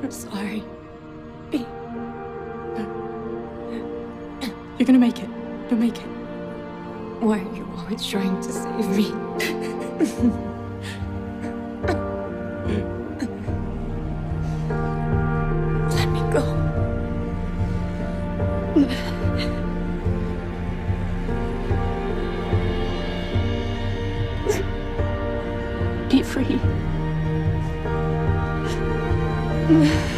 I'm sorry. Bea. You're gonna make it. You'll make it. Why are you always trying to save me? Let me go. Be free. 嗯。